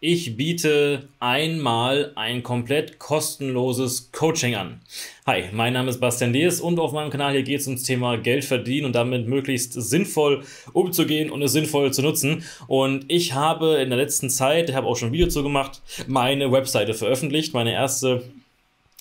Ich biete einmal ein komplett kostenloses Coaching an. Hi, mein Name ist Bastian Dees und auf meinem Kanal hier geht es ums Thema Geld verdienen und damit möglichst sinnvoll umzugehen und es sinnvoll zu nutzen. Und ich habe in der letzten Zeit, ich habe auch schon ein Video zu gemacht, meine Webseite veröffentlicht, meine erste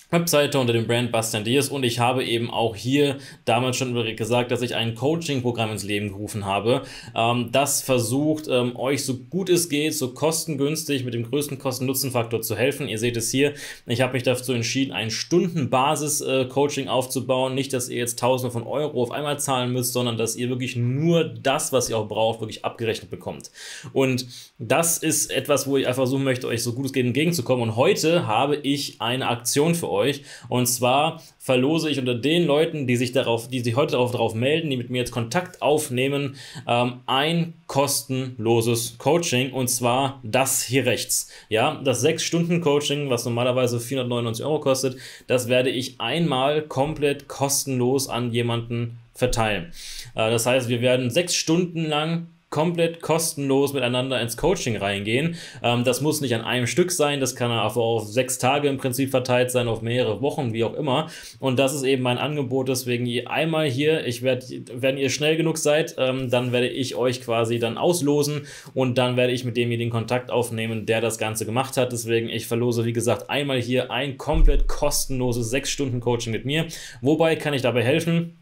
Webseite unter dem Brand Bastian Diaz und ich habe eben auch hier damals schon gesagt, dass ich ein Coaching-Programm ins Leben gerufen habe, ähm, das versucht, ähm, euch so gut es geht, so kostengünstig mit dem größten Kosten-Nutzen-Faktor zu helfen. Ihr seht es hier, ich habe mich dazu entschieden, ein Stundenbasis-Coaching äh, aufzubauen. Nicht, dass ihr jetzt Tausende von Euro auf einmal zahlen müsst, sondern dass ihr wirklich nur das, was ihr auch braucht, wirklich abgerechnet bekommt. Und das ist etwas, wo ich einfach versuchen möchte, euch so gut es geht entgegenzukommen. Und heute habe ich eine Aktion für euch euch. Und zwar verlose ich unter den Leuten, die sich darauf, die sich heute darauf, darauf melden, die mit mir jetzt Kontakt aufnehmen, ähm, ein kostenloses Coaching und zwar das hier rechts. Ja, das 6-Stunden-Coaching, was normalerweise 499 Euro kostet, das werde ich einmal komplett kostenlos an jemanden verteilen. Äh, das heißt, wir werden sechs Stunden lang komplett kostenlos miteinander ins Coaching reingehen. Ähm, das muss nicht an einem Stück sein, das kann auch auf sechs Tage im Prinzip verteilt sein, auf mehrere Wochen, wie auch immer. Und das ist eben mein Angebot, deswegen einmal hier, ich werde, wenn ihr schnell genug seid, ähm, dann werde ich euch quasi dann auslosen und dann werde ich mit demjenigen Kontakt aufnehmen, der das Ganze gemacht hat. Deswegen, ich verlose, wie gesagt, einmal hier ein komplett kostenloses sechs Stunden Coaching mit mir. Wobei kann ich dabei helfen?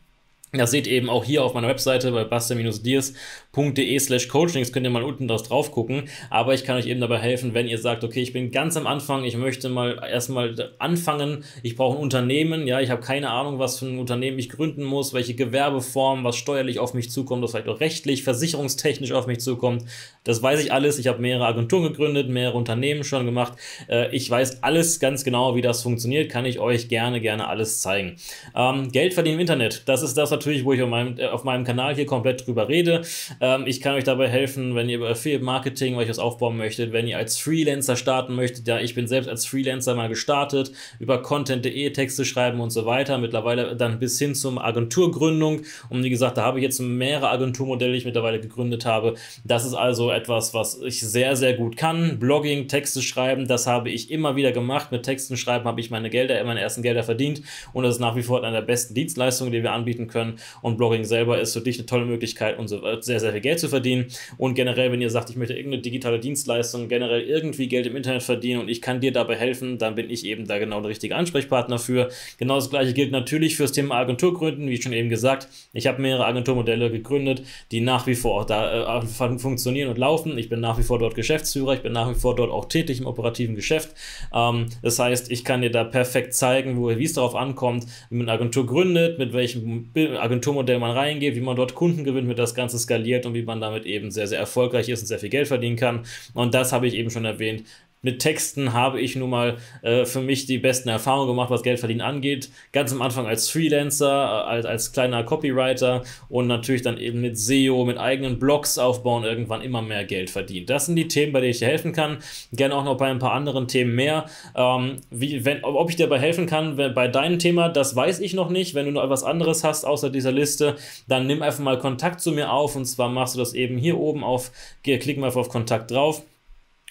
Das seht ihr eben auch hier auf meiner Webseite bei buster-diers.de slash coaching. Jetzt könnt ihr mal unten drauf gucken. Aber ich kann euch eben dabei helfen, wenn ihr sagt, okay, ich bin ganz am Anfang, ich möchte mal erstmal anfangen, ich brauche ein Unternehmen, ja, ich habe keine Ahnung, was für ein Unternehmen ich gründen muss, welche Gewerbeform, was steuerlich auf mich zukommt, was vielleicht auch rechtlich, versicherungstechnisch auf mich zukommt. Das weiß ich alles. Ich habe mehrere Agenturen gegründet, mehrere Unternehmen schon gemacht. Äh, ich weiß alles ganz genau, wie das funktioniert, kann ich euch gerne, gerne alles zeigen. Ähm, Geld verdienen im Internet, das ist das natürlich, natürlich, wo ich auf meinem, äh, auf meinem Kanal hier komplett drüber rede. Ähm, ich kann euch dabei helfen, wenn ihr über Affiliate Marketing euch was aufbauen möchtet, wenn ihr als Freelancer starten möchtet. Ja, ich bin selbst als Freelancer mal gestartet, über content.de Texte schreiben und so weiter. Mittlerweile dann bis hin zum Agenturgründung. Und wie gesagt, da habe ich jetzt mehrere Agenturmodelle, die ich mittlerweile gegründet habe. Das ist also etwas, was ich sehr, sehr gut kann. Blogging, Texte schreiben, das habe ich immer wieder gemacht. Mit Texten schreiben habe ich meine Gelder, meine ersten Gelder verdient. Und das ist nach wie vor eine der besten Dienstleistungen, die wir anbieten können. Und Blogging selber ist für dich eine tolle Möglichkeit, und so sehr, sehr viel Geld zu verdienen. Und generell, wenn ihr sagt, ich möchte irgendeine digitale Dienstleistung, generell irgendwie Geld im Internet verdienen und ich kann dir dabei helfen, dann bin ich eben da genau der richtige Ansprechpartner für. Genau das gleiche gilt natürlich fürs Thema Agenturgründen, wie schon eben gesagt. Ich habe mehrere Agenturmodelle gegründet, die nach wie vor auch da äh, funktionieren und laufen. Ich bin nach wie vor dort Geschäftsführer, ich bin nach wie vor dort auch tätig im operativen Geschäft. Ähm, das heißt, ich kann dir da perfekt zeigen, wie es darauf ankommt, wie man eine Agentur gründet, mit welchem Agenturmodell man reingeht, wie man dort Kunden gewinnt, mit das Ganze skaliert und wie man damit eben sehr, sehr erfolgreich ist und sehr viel Geld verdienen kann. Und das habe ich eben schon erwähnt mit Texten habe ich nun mal äh, für mich die besten Erfahrungen gemacht, was Geldverdienen angeht. Ganz am Anfang als Freelancer, äh, als, als kleiner Copywriter und natürlich dann eben mit SEO, mit eigenen Blogs aufbauen, irgendwann immer mehr Geld verdient. Das sind die Themen, bei denen ich dir helfen kann. Gerne auch noch bei ein paar anderen Themen mehr. Ähm, wie, wenn, ob ich dir dabei helfen kann wenn, bei deinem Thema, das weiß ich noch nicht. Wenn du noch etwas anderes hast außer dieser Liste, dann nimm einfach mal Kontakt zu mir auf und zwar machst du das eben hier oben auf, klick mal auf Kontakt drauf.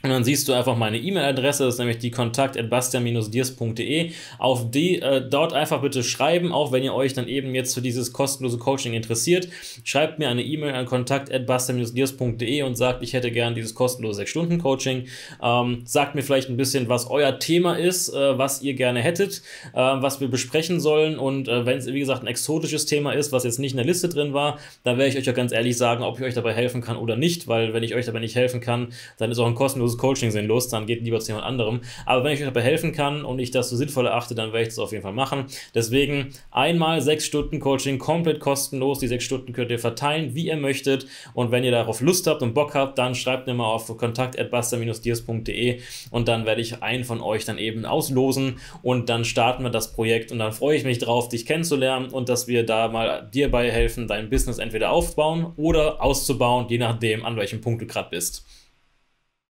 Und dann siehst du einfach meine E-Mail-Adresse, das ist nämlich die kontakt.bastian-diers.de. Auf die äh, dort einfach bitte schreiben, auch wenn ihr euch dann eben jetzt für dieses kostenlose Coaching interessiert. Schreibt mir eine E-Mail an kontakt.bastian-diers.de und sagt, ich hätte gern dieses kostenlose 6-Stunden-Coaching. Ähm, sagt mir vielleicht ein bisschen, was euer Thema ist, äh, was ihr gerne hättet, äh, was wir besprechen sollen. Und äh, wenn es, wie gesagt, ein exotisches Thema ist, was jetzt nicht in der Liste drin war, dann werde ich euch ja ganz ehrlich sagen, ob ich euch dabei helfen kann oder nicht, weil wenn ich euch dabei nicht helfen kann, dann ist auch ein kostenloses kostenloses Coaching sinnlos, dann geht lieber zu jemand anderem. Aber wenn ich euch dabei helfen kann und ich das so sinnvoll erachte, dann werde ich das auf jeden Fall machen. Deswegen einmal sechs Stunden Coaching komplett kostenlos. Die sechs Stunden könnt ihr verteilen, wie ihr möchtet. Und wenn ihr darauf Lust habt und Bock habt, dann schreibt mir mal auf kontakt.buster-diers.de und dann werde ich einen von euch dann eben auslosen und dann starten wir das Projekt und dann freue ich mich drauf, dich kennenzulernen und dass wir da mal dir bei helfen, dein Business entweder aufzubauen oder auszubauen, je nachdem, an welchem Punkt du gerade bist.